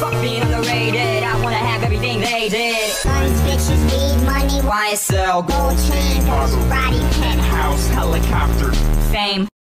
Fuck being underrated, I wanna have everything they did. Guns, bitches, weed, money, YSL, gold chain, Maserati, penthouse, helicopter. fame.